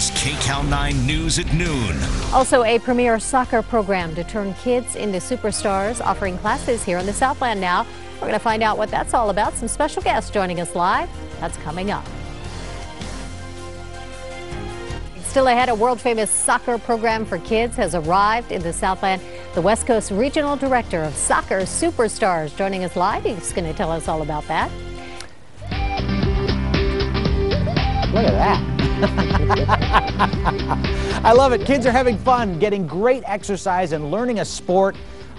is KCAL 9 News at noon. Also, a premier soccer program to turn kids into superstars, offering classes here in the Southland now. We're going to find out what that's all about. Some special guests joining us live. That's coming up. Still ahead, a world famous soccer program for kids has arrived in the Southland. The West Coast Regional Director of Soccer Superstars joining us live. He's going to tell us all about that. Look at that. I love it. Kids are having fun, getting great exercise and learning a sport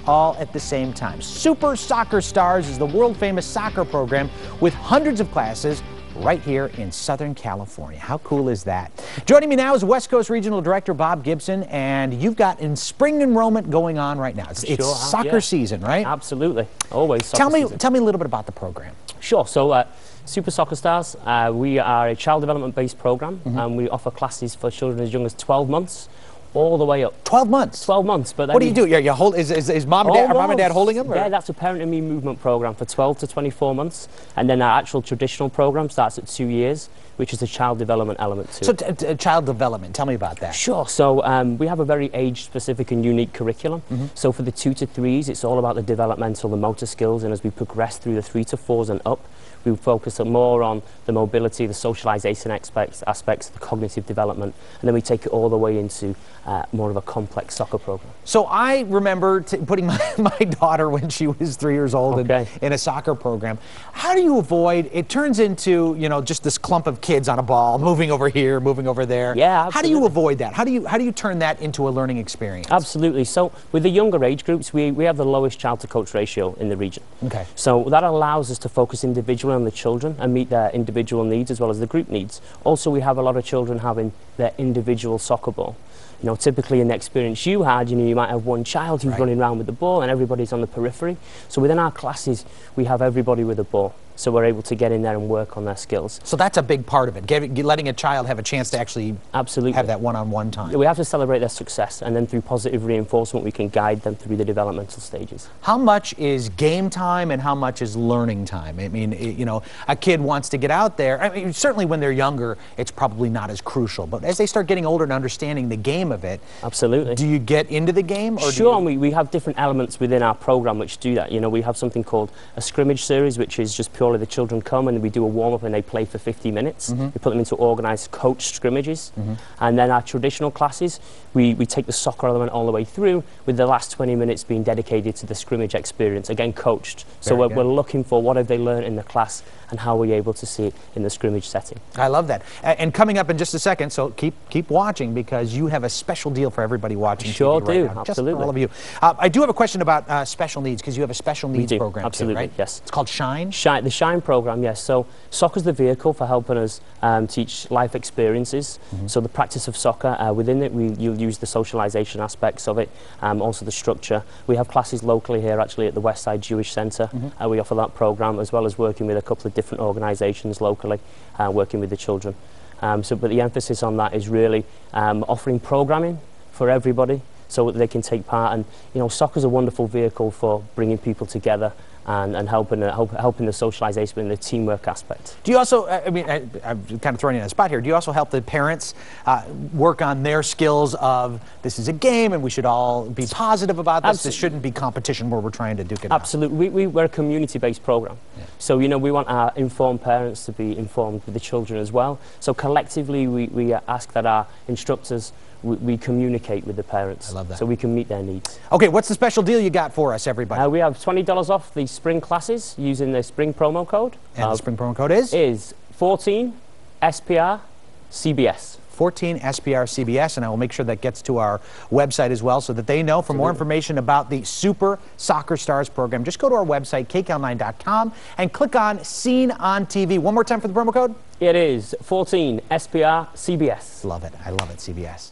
all at the same time. Super Soccer Stars is the world famous soccer program with hundreds of classes right here in Southern California. How cool is that? Joining me now is West Coast Regional Director Bob Gibson, and you've got in spring enrollment going on right now. It's, Sure, it's soccer yeah. season, right? Absolutely, always. Soccer Tell me, season. tell me a little bit about the program. Sure. So, uh, Super Soccer Stars, uh, we are a child development-based program, Mm-hmm. and we offer classes for children as young as 12 months, all the way up. 12 months. 12 months, but What do you do? Yeah, you hold. Is, is, is mom and dad, are mom and dad holding them? or- Yeah, that's a Parent and Me movement program for 12 to 24 months, and then our actual traditional program starts at two years, which is a child development element to So, it. t- t- child development. Tell me about that. Sure. So um, we have a very age-specific and unique curriculum. Mm-hmm. So for the two to threes, it's all about the developmental, the motor skills, and as we progress through the three to fours and up, we focus more on the mobility, the socialization aspects, aspects, of the cognitive development, and then we take it all the way into uh, more of a complex soccer program. So I remember t- putting my, my daughter when she was three years old in- in, a soccer program. How do you avoid it? Turns into you know just this clump of kids on a ball, moving over here, moving over there. Yeah, How do you avoid that? How do you how do you turn that into a learning experience? Absolutely. So with the younger age groups, we, we have the lowest child to coach ratio in the region. Okay. So that allows us to focus individually on the children and meet their individual needs as well as the group needs. Also, we have a lot of children having their individual soccer ball. You know, typically in the experience you had, you know, you might have one child who's Right. running around with the ball and everybody's on the periphery. So within our classes, we have everybody with a ball. So we're able to get in there and work on their skills. So that's a big part of it. Give, letting a child have a chance to actually Absolutely. have that one-on-one time. We have to celebrate their success and then through positive reinforcement, we can guide them through the developmental stages. How much is game time and how much is learning time? I mean, i- you know, a kid wants to get out there. I mean, certainly when they're younger, it's probably not as crucial. But as they start getting older and understanding the game of it, Absolutely. do you get into the game? Or Sure, we, we have different elements within our program which do that. You know, we have something called a scrimmage series, which is just purely the children come and we do a warm up and they play for 50 minutes. Mm-hmm. We put them into organised coached scrimmages. And then our traditional classes, we, we take the soccer element all the way through, with the last 20 minutes being dedicated to the scrimmage experience, again coached. So we're, we're looking for what have they learned in the class and how are we able to see it in the scrimmage setting. I love that. And coming up in just a second, so keep keep watching because you have a special deal for everybody watching. Sure right do, now, absolutely. for all of you. Uh, I do have a question about uh, special needs because you have a special needs program absolutely, too, right? yes. It's called Shine. Shine, Shine program, yes. So soccer's the vehicle for helping us um, teach life experiences. So the practice of soccer uh, within it, we you'll use the socialisation aspects of it, um, also the structure. We have classes locally here, actually at the Westside Jewish Centre. Uh, we offer that program as well as working with a couple of different organisations locally, uh, working with the children. Um, so, but the emphasis on that is really um, offering programming for everybody so that they can take part. And you know, soccer's a wonderful vehicle for bringing people together and, and helping, uh, help, helping the socialisation and the teamwork aspect. Do you also, uh, I mean, I, I'm kind of throwing you on a spot here. Do you also help the parents uh, work on their skills of this is a game and we should all be positive about this? This shouldn't be competition where we're trying to duke it out. Absolutely. We, we, we're a community-based program. So, you know, we want our informed parents to be informed with the children as well. So collectively, we, we ask that our instructors, we, we communicate with the parents. I love that. So we can meet their needs. Okay, what's the special deal you got for us, everybody? Uh, we have $20 off the spring classes using the spring promo code. and the Uh, spring promo code is? is 14 SPR CBS. 14 SPR CBS, and I will make sure that gets to our website as well so that they know. For more information about the Super Soccer Stars program, just go to our website, kcal9.com, and click on Seen on TV. One more time for the promo code. It is 14 SPR CBS. Love it. I love it, CBS.